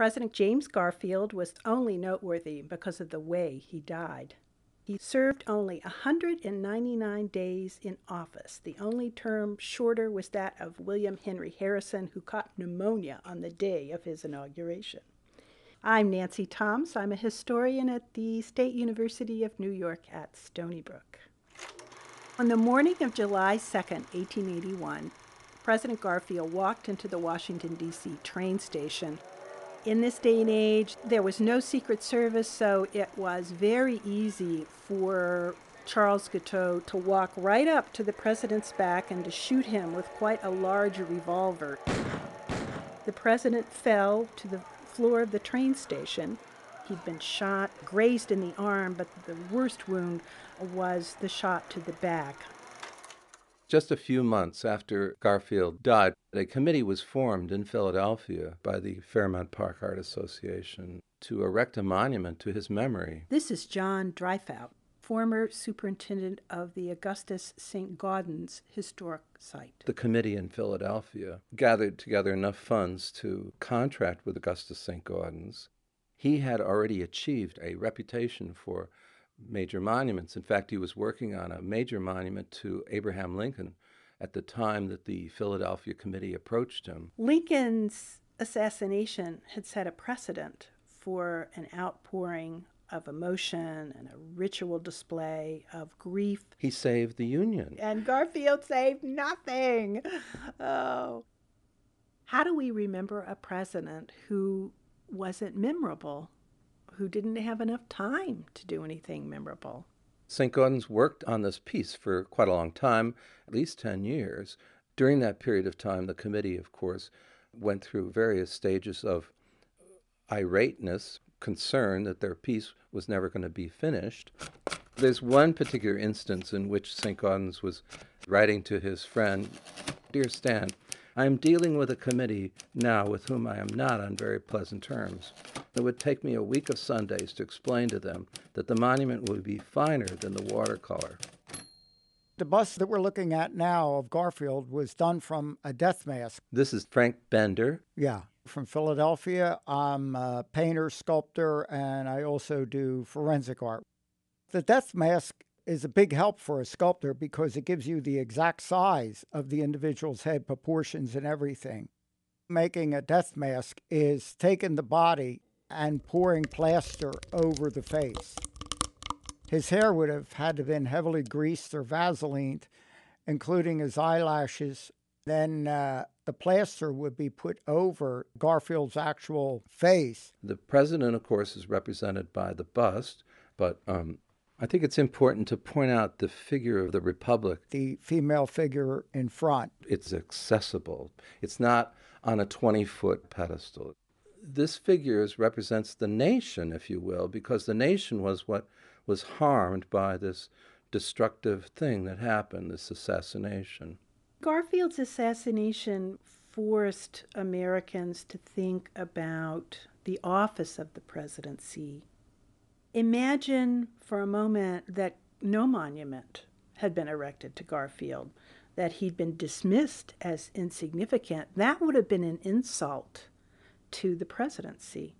President James Garfield was only noteworthy because of the way he died. He served only 199 days in office. The only term shorter was that of William Henry Harrison, who caught pneumonia on the day of his inauguration. I'm Nancy Tomes. I'm a historian at the State University of New York at Stony Brook. On the morning of July 2, 1881, President Garfield walked into the Washington, D.C. train station. In this day and age, there was no Secret Service, so it was very easy for Charles Guiteau to walk right up to the president's back and to shoot him with quite a large revolver. The president fell to the floor of the train station. He'd been shot, grazed in the arm, but the worst wound was the shot to the back. Just a few months after Garfield died, a committee was formed in Philadelphia by the Fairmount Park Art Association to erect a monument to his memory. This is John Dryfhout, former superintendent of the Augustus Saint-Gaudens Historic Site. The committee in Philadelphia gathered together enough funds to contract with Augustus Saint-Gaudens. He had already achieved a reputation for major monuments. In fact, he was working on a major monument to Abraham Lincoln at the time that the Philadelphia Committee approached him. Lincoln's assassination had set a precedent for an outpouring of emotion and a ritual display of grief. He saved the Union. And Garfield saved nothing. Oh. How do we remember a president who wasn't memorable? Who didn't have enough time to do anything memorable. Saint-Gaudens worked on this piece for quite a long time, at least 10 years. During that period of time, the committee, of course, went through various stages of irateness, concern that their piece was never going to be finished. There's one particular instance in which Saint-Gaudens was writing to his friend, Dear Stan, I am dealing with a committee now with whom I am not on very pleasant terms. It would take me a week of Sundays to explain to them that the monument would be finer than the watercolor. The bust that we're looking at now of Garfield was done from a death mask. This is Frank Bender. Yeah, from Philadelphia. I'm a painter, sculptor, and I also do forensic art. The death mask is a big help for a sculptor because it gives you the exact size of the individual's head, proportions, and everything. Making a death mask is taking the body and pouring plaster over the face. His hair would have had to have been heavily greased or vaselined, including his eyelashes. Then uh, the plaster would be put over Garfield's actual face. The president, of course, is represented by the bust, but um, I think it's important to point out the figure of the Republic. The female figure in front. It's accessible. It's not on a 20 foot pedestal. This figure represents the nation, if you will, because the nation was what was harmed by this destructive thing that happened, this assassination. Garfield's assassination forced Americans to think about the office of the presidency Imagine for a moment that no monument had been erected to Garfield, that he'd been dismissed as insignificant. That would have been an insult to the presidency.